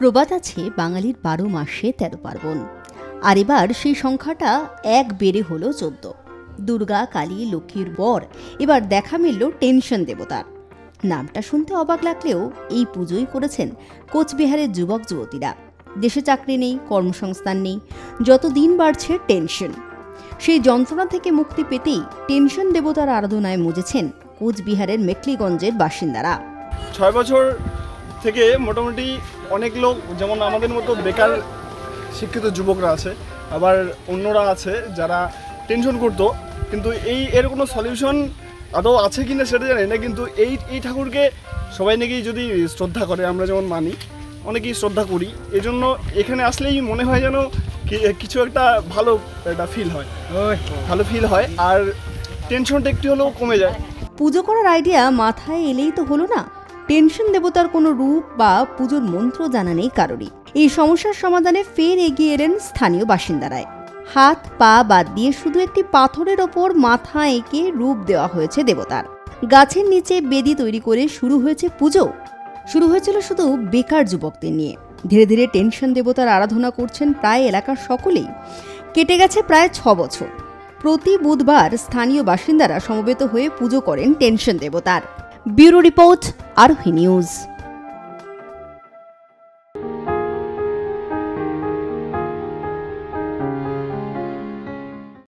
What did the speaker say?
প্রবাদ আছে বাঙালির বারো মাসে তেরো পার্বণ। আর এবার সেই সংখ্যাটা এক বেড়ে হলো চোদ্দ। দুর্গা, কালী, লক্ষ্মীর বর, এবার দেখা মিলল টেনশন দেবতার। নামটা শুনতে অবাক লাগলেও এই পুজোই করেছেন কোচবিহারের যুবক যুবতীরা। দেশে চাকরি নেই, কর্মসংস্থান নেই, যত দিন বাড়ছে টেনশন। সেই যন্ত্রণা থেকে মুক্তি পেতেই টেনশন দেবতার আরাধনায় মজেছেন কোচবিহারের মেকলিগঞ্জের বাসিন্দারা। ছয় বছর থেকে মোটামুটি অনেক লোক যেমন আমাদের মতো বেকার শিক্ষিত যুবকরা আছে আবার অন্যরা আছে যারা টেনশন করতো কিন্তু এই এর কোনো সলিউশন আদৌ আছে কিনা সেটা জানি না কিন্তু এই এই ঠাকুরকে সবাই নাকি যদি শ্রদ্ধা করে আমরা যেমন মানি অনেকেই শ্রদ্ধা করি এজন্য এখানে আসলেই মনে হয় যেন কিছু একটা ভালো একটা ফিল হয়। ভালো ফিল হয় আর টেনশনটা একটু হলেও কমে যায়। পুজো করার আইডিয়া মাথায় এলেই তো হলো না। টেনশন দেবতার কোনো রূপ বা পুজোর মন্ত্র জানা নেই কারোরই। এই সমস্যার সমাধানে ফের এগিয়ে এলেন স্থানীয় বাসিন্দারায় হাত, পা বাদ দিয়ে শুধু একটি পাথরের ওপর মাথা এঁকে রূপ দেওয়া হয়েছে দেবতার। গাছের নিচে বেদি তৈরি করে শুরু হয়েছে পুজো। শুরু হয়েছিল শুধু বেকার যুবকদের নিয়ে। ধীরে ধীরে টেনশন দেবতার আরাধনা করছেন প্রায় এলাকার সকলেই। কেটে গেছে প্রায় ছ বছর। প্রতি বুধবার স্থানীয় বাসিন্দারা সমবেত হয়ে পুজো করেন টেনশন দেবতার। ब्यूरो रिपोर्ट आरोही न्यूज़